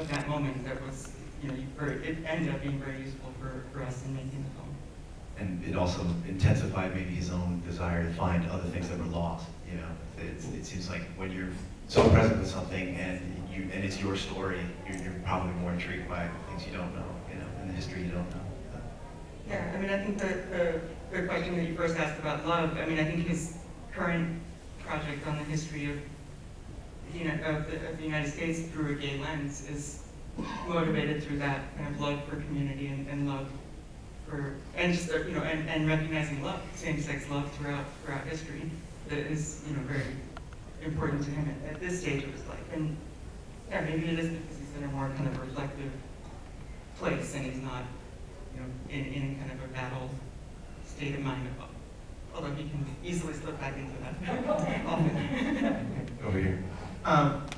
of that moment that was, you know, or it ended up being very useful for, for us in making the film. And it also intensified maybe his own desire to find other things that were lost, you know? It's, it seems like when you're so present with something and you, and it's your story, you're, you're probably more intrigued by things you don't know, you know, and the history you don't know. Yeah, I mean, I think the, the, the question that you first asked about love, I mean, I think his current project on the history of, you know, of the, of the United States through a gay lens is motivated through that kind of love for community and, and love for, and just, uh, you know, and, and recognizing love, same-sex love throughout, throughout history that is, you know, very important to him at, at this stage of his life. And, yeah, maybe it is because he's in a more kind of reflective place and he's not, you know, in, in kind of a battle state of mind. Although he can easily slip back into that often. Over here. Um,